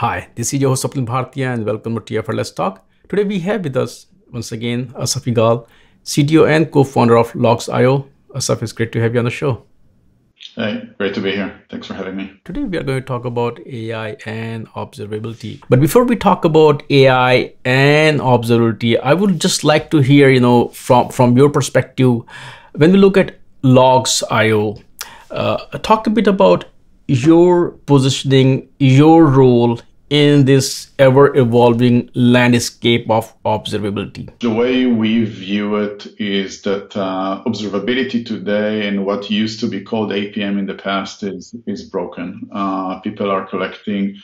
Hi, this is your host Swapnil Bhartiya and welcome to TFiR Let's Talk. Today we have with us once again Asaf Yigal, CTO and co-founder of Logz.io. Asaf, it's great to have you on the show. Hey, great to be here. Thanks for having me. Today we are going to talk about AI and observability. But before we talk about AI and observability, I would just like to hear, you know, from from your perspective, when we look at Logz.io, uh, talk a bit about your positioning, your role in this ever evolving landscape of observability? The way we view it is that uh, observability today and what used to be called APM in the past is, is broken. Uh, people are collecting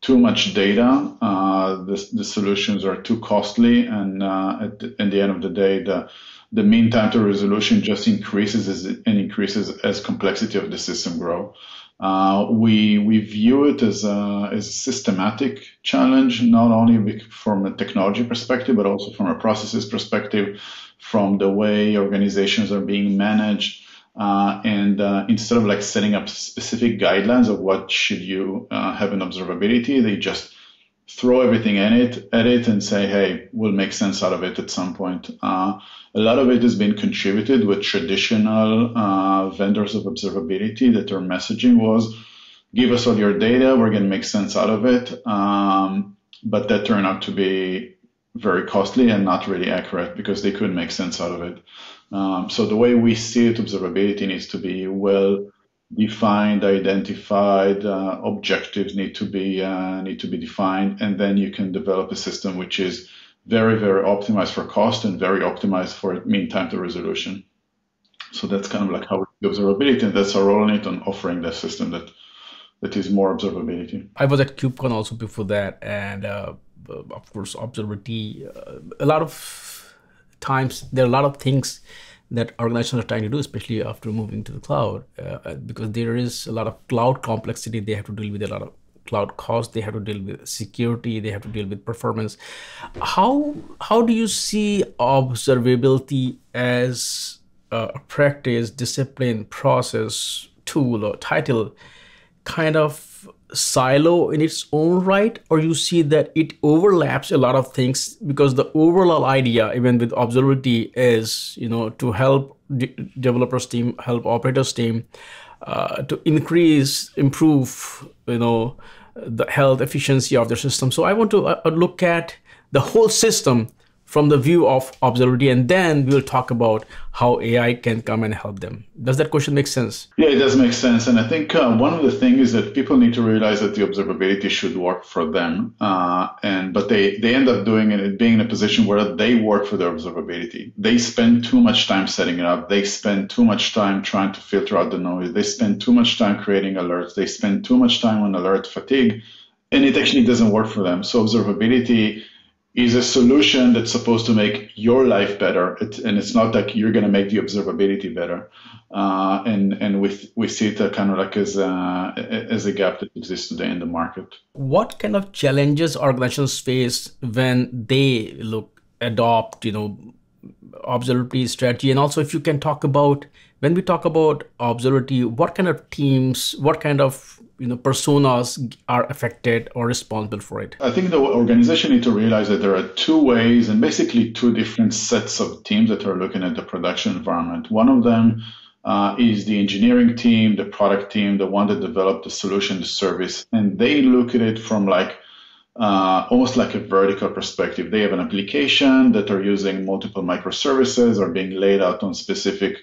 too much data. Uh, the, the solutions are too costly, and uh, at, the, the end of the day, the the mean time to resolution just increases as, and increases as complexity of the system grow. Uh, we we view it as a, as a systematic challenge, not only from a technology perspective, but also from a processes perspective, from the way organizations are being managed. Uh, and uh, instead of like setting up specific guidelines of what should you uh, have in observability, they just throw everything in it at it and say, hey, we'll make sense out of it at some point. Uh, a lot of it has been contributed with traditional uh, vendors of observability that their messaging was, give us all your data, we're going to make sense out of it. Um, but that turned out to be very costly and not really accurate because they couldn't make sense out of it. Um, so the way we see it, observability needs to be well defined, identified. Uh, objectives need to be uh, need to be defined, and then you can develop a system which is very very optimized for cost and very optimized for mean time to resolution. So that's kind of like how observability, and that's our role in it on offering that system that that is more observability. I was at KubeCon also before that, and uh, of course, observability. Uh, a lot of times there are a lot of things that organizations are trying to do, especially after moving to the cloud, uh, because there is a lot of cloud complexity. They have to deal with, a lot of cloud costs. They have to deal with security. They have to deal with performance. How how do you see observability as a practice discipline process tool or title kind of silo in its own right or you see that it overlaps a lot of things? Because the overall idea even with observability is you know to help de developers team help operators team uh, to increase improve you know the health efficiency of their system. So i want to uh, look at the whole system from the view of observability and then we'll talk about how ai can come and help them. Does that question make sense? Yeah it does make sense. And i think uh, one of the things is that people need to realize that the observability should work for them uh, and but they they end up doing it being in a position where they work for their observability. They spend too much time setting it up. They spend too much time trying to filter out the noise. They spend too much time creating alerts. They spend too much time on alert fatigue and it actually doesn't work for them. So observability is a solution that's supposed to make your life better, it, and it's not like you're going to make the observability better. Uh, and and we we see it kind of like as a, as a gap that exists today in the market. What kind of challenges organizations face when they look adopt you know observability strategy, and also if you can talk about when we talk about observability, what kind of teams, what kind of you know personas are affected or responsible for it. I think the organization need to realize that there are two ways and basically two different sets of teams that are looking at the production environment. One of them uh, is the engineering team the product team the one that developed the solution the service. And they look at it from like uh, almost like a vertical perspective. They have an application that are using multiple microservices or being laid out on specific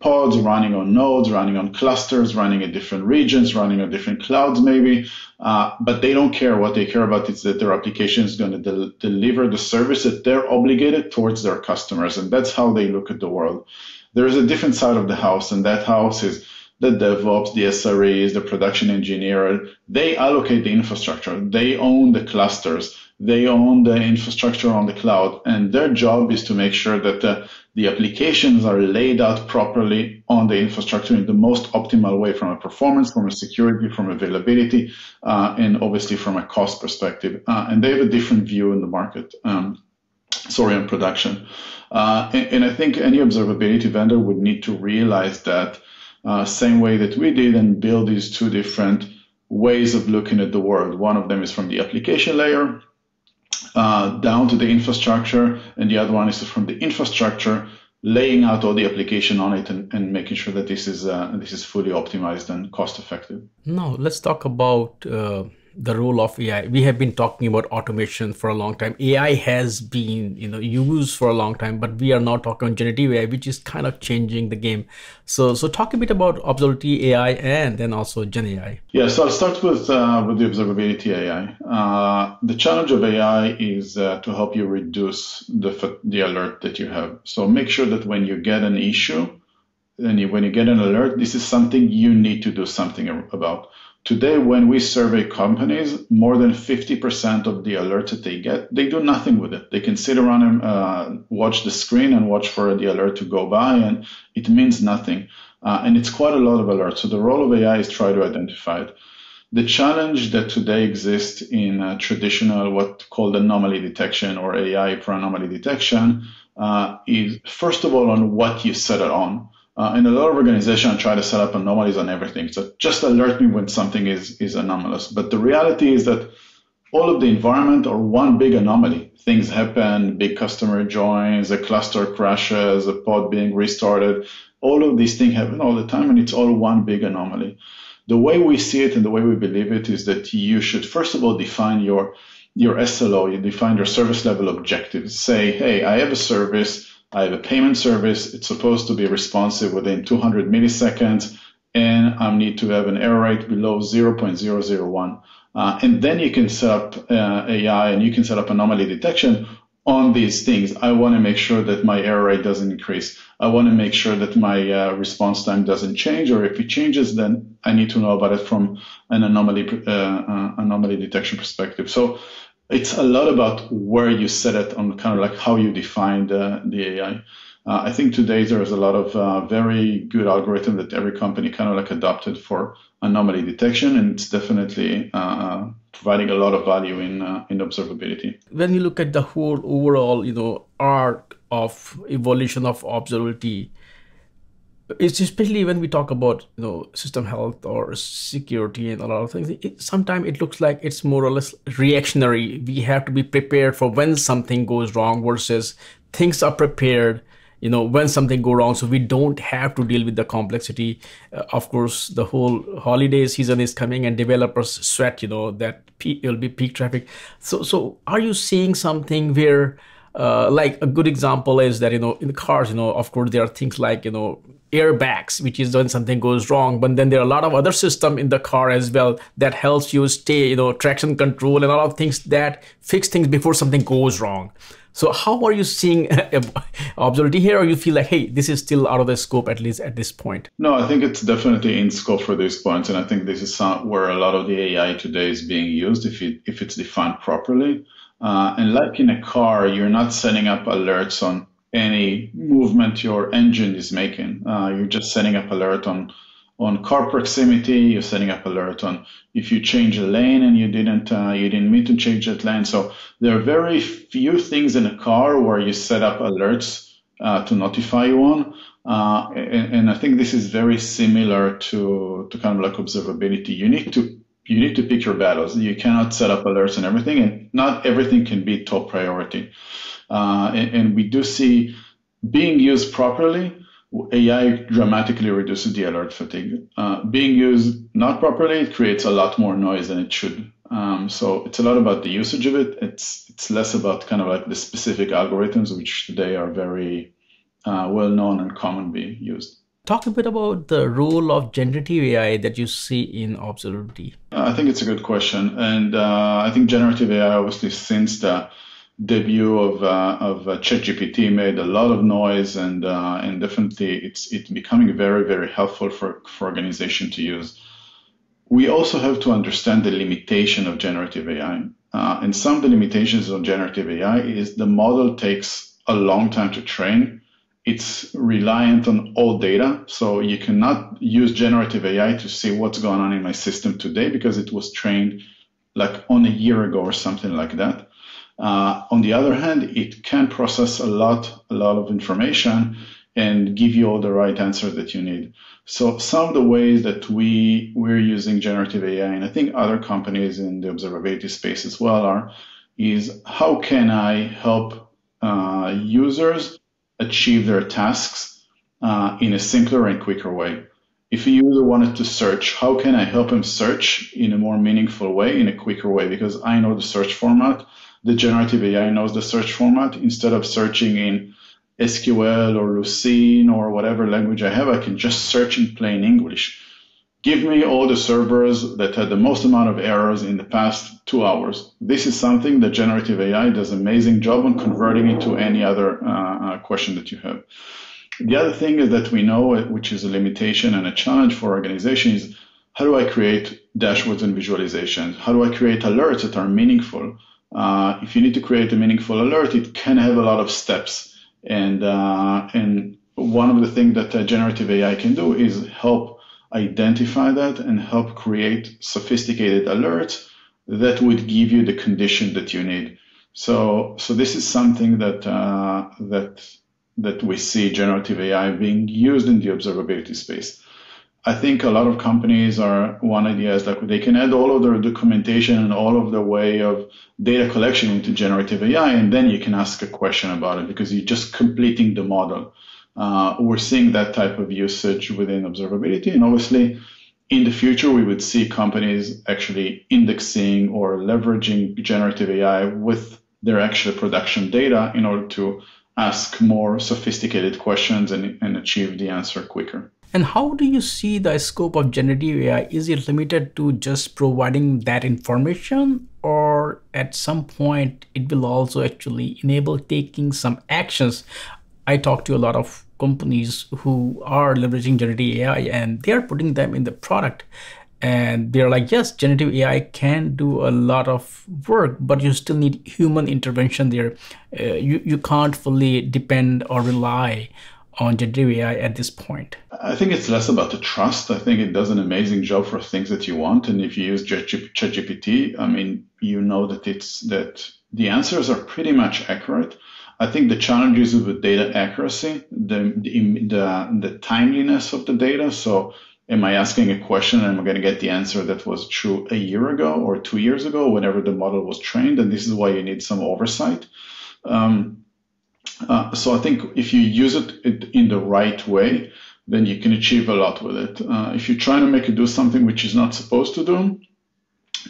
pods running on nodes, running on clusters, running in different regions, running on different clouds maybe. Uh, but they don't care. What they care about is that their application is going to del- deliver the service that they're obligated towards their customers. And that's how they look at the world. There is a different side of the house, and that house is the DevOps, the SREs, the production engineer. They allocate the infrastructure. They own the clusters. They own the infrastructure on the cloud. And their job is to make sure that the the applications are laid out properly on the infrastructure in the most optimal way from a performance, from a security, from availability, uh, and obviously from a cost perspective. Uh, and they have a different view in the market. Um, sorry, on production. Uh, and, and, I think any observability vendor would need to realize that uh, same way that we did and build these two different ways of looking at the world. One of them is from the application layer uh, down to the infrastructure, and the other one is from the infrastructure laying out all the application on it and, and making sure that this is uh, this is fully optimized and cost effective. Now let's talk about uh, the role of AI. We have been talking about automation for a long time. AI has been, you know, used for a long time, but we are now talking about generative AI, which is kind of changing the game. So, so talk a bit about observability AI and then also Gen AI. Yeah, so I'll start with uh, with the observability AI. Uh, the challenge of AI is uh, to help you reduce the the alert that you have. So make sure that when you get an issue, and when you get an alert, this is something you need to do something about. Today, when we survey companies, more than 50% of the alerts that they get, they do nothing with it. They can sit around and uh, watch the screen and watch for the alert to go by, and it means nothing. Uh, and it's quite a lot of alerts. So the role of AI is try to identify it. The challenge that today exists in uh, traditional, what called anomaly detection or AI for anomaly detection, uh, is first of all on what you set it on. Uh, and a lot of organizations try to set up anomalies on everything. So just alert me when something is, is anomalous. But the reality is that all of the environment are one big anomaly. Things happen, big customer joins, a cluster crashes, a pod being restarted. All of these things happen all the time, and it's all one big anomaly. The way we see it and the way we believe it is that you should first of all define your your SLO, you define your service level objectives. Say, hey, I have a service I have a payment service. It's supposed to be responsive within 200 milliseconds, and I need to have an error rate below 0.001. Uh, and then you can set up uh, AI and you can set up anomaly detection on these things. I want to make sure that my error rate doesn't increase. I want to make sure that my uh, response time doesn't change, or if it changes, then I need to know about it from an anomaly uh, uh, anomaly detection perspective. So it's a lot about where you set it on kind of like how you define the, the AI. Uh, I think today there's a lot of uh, very good algorithm that every company kind of like adopted for anomaly detection, and it's definitely uh, providing a lot of value in uh, in observability. When you look at the whole overall, you know, arc of evolution of observability, it's especially when we talk about you know system health or security and a lot of things sometimes it looks like it's more or less reactionary. We have to be prepared for when something goes wrong versus things are prepared you know when something go wrong. So we don't have to deal with the complexity. Uh, of course the whole holiday season is coming and developers sweat you know that it will be peak traffic. So so are you seeing something where uh, like a good example is that you know in the cars you know of course there are things like you know airbags which is when something goes wrong but then there are a lot of other system in the car as well that helps you stay you know traction control and a lot of things that fix things before something goes wrong. So how are you seeing observability here or you feel like hey this is still out of the scope at least at this point? No i think it's definitely in scope for this point and i think this is where a lot of the ai today is being used if it if it's defined properly uh, and like in a car, you're not setting up alerts on any movement your engine is making. Uh, you're just setting up alert on on car proximity. You're setting up alert on if you change a lane and you didn't uh, you didn't mean to change that lane. So there are very few things in a car where you set up alerts uh, to notify you on. Uh, and, and I think this is very similar to to kind of like observability. You need to you need to pick your battles. You cannot set up alerts and everything, and not everything can be top priority. Uh, and, and, we do see being used properly, AI dramatically reduces the alert fatigue. Uh, being used not properly, it creates a lot more noise than it should. Um, so it's a lot about the usage of it. It's it's less about kind of like the specific algorithms, which today are very uh, well known and commonly used. Talk a bit about the role of generative AI that you see in observability. I think it's a good question, and uh, I think generative AI, obviously, since the debut of uh, of uh, ChatGPT, made a lot of noise, and uh, and definitely it's it's becoming very very helpful for for organization to use. We also have to understand the limitation of generative AI, uh, and some of the limitations of generative AI is the model takes a long time to train it's reliant on all data. So you cannot use generative AI to see what's going on in my system today because it was trained like on a year ago or something like that. Uh, on the other hand, it can process a lot, a lot of information. and give you all the right answers that you need. So some of the ways that we we're using generative AI, and I think other companies in the observability space as well are, is how can I help uh, users achieve their tasks uh, in a simpler and quicker way. If a user wanted to search, how can I help him search in a more meaningful way, in a quicker way? Because I know the search format, the generative AI knows the search format. Instead of searching in SQL or Lucene or whatever language I have, I can just search in plain English. Give me all the servers that had the most amount of errors in the past two hours. This is something that generative AI does an amazing job on converting into any other uh, uh, question that you have. The other thing is that we know, which is a limitation and a challenge for organizations, how do I create dashboards and visualizations? How do I create alerts that are meaningful? Uh, if you need to create a meaningful alert, it can have a lot of steps and uh, and one of the things that uh, generative AI can do is help identify that and help create sophisticated alerts that would give you the condition that you need. So so this is something that uh, that that we see generative AI being used in the observability space. I think a lot of companies are one idea is like they can add all of their documentation and all of the way of data collection into generative AI, and then you can ask a question about it because you're just completing the model. Uh, we're seeing that type of usage within observability, and obviously in the future we would see companies actually indexing or leveraging generative AI with their actual production data in order to ask more sophisticated questions and, and achieve the answer quicker. And how do you see the scope of generative AI? Is it limited to just providing that information, or at some point it will also actually enable taking some actions? I talk to a lot of companies who are leveraging generative AI and they are putting them in the product. And they're like, yes, generative AI can do a lot of work, but you still need human intervention there. Uh, you, you can't fully depend or rely on generative AI at this point? I think it's less about the trust. I think it does an amazing job for things that you want. And if you use ChatGPT, I mean, you know that it's that the answers are pretty much accurate. I think the challenge is with data accuracy, the, the, the, the timeliness of the data. So am I asking a question and I'm going to get the answer that was true a year ago or two years ago, whenever the model was trained? And this is why you need some oversight. Um, uh, so I think if you use it in the right way, then you can achieve a lot with it. Uh, if you're trying to make it do something which is not supposed to do,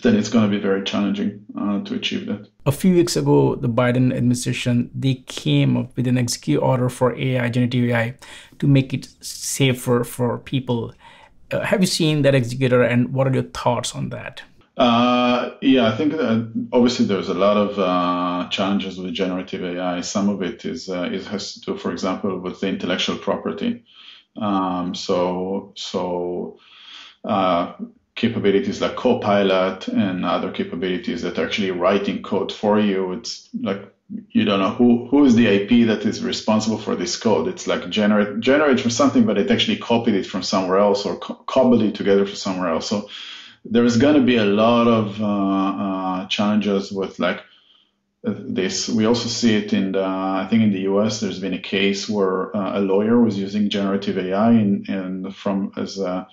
then it's going to be very challenging uh, to achieve that. A few weeks ago, the Biden administration they came up with an executive order for AI, generative AI, to make it safer for people. Uh, have you seen that executor, and what are your thoughts on that? Uh, yeah, I think that obviously there's a lot of uh, challenges with generative AI. Some of it is uh, it has to do, for example, with the intellectual property. Um, so so uh, capabilities like Copilot and other capabilities that are actually writing code for you. It's like you don't know who who is the IP that is responsible for this code. It's like generate generate from something, but it actually copied it from somewhere else or co- cobbled it together from somewhere else. So there's going to be a lot of uh, uh, challenges with like this. We also see it in the, I think in the US, there's been a case where uh, a lawyer was using generative AI in, in from as a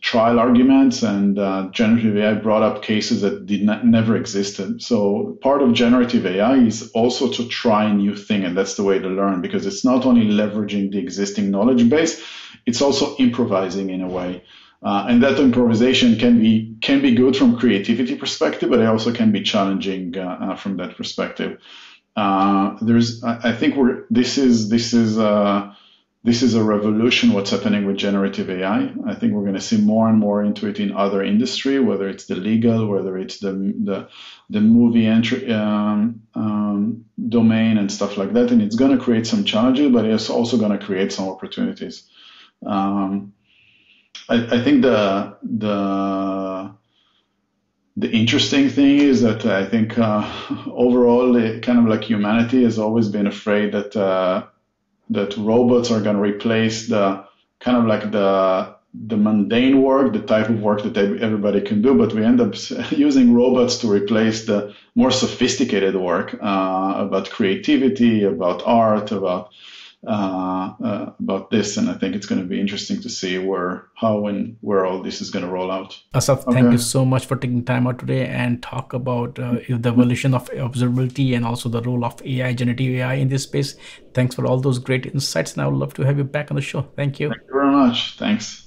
trial arguments and uh, generative AI brought up cases that did not never existed. So part of generative AI is also to try a new thing, and that's the way to learn because it's not only leveraging the existing knowledge base, it's also improvising in a way. Uh, and that improvisation can be can be good from creativity perspective, but it also can be challenging uh, uh from that perspective. Uh, there's, I think we're this is this is uh, this is a revolution. What's happening with generative AI? I think we're going to see more and more into it in other industry, whether it's the legal, whether it's the the, the movie entry um, um, domain and stuff like that. And it's going to create some challenges, but it's also going to create some opportunities. Um, I, I think the the the interesting thing is that I think uh, overall, it, kind of like humanity has always been afraid that uh, that robots are going to replace the kind of like the the mundane work, the type of work that everybody can do, but we end up using robots to replace the more sophisticated work uh, about creativity, about art, about uh, uh, about this, and I think it's going to be interesting to see where, how, and where all this is going to roll out. Asaf, okay. thank you so much for taking time out today and talk about uh, the evolution of observability and also the role of AI, generative AI in this space. Thanks for all those great insights, and I would love to have you back on the show. Thank you. Thank you very much. Thanks.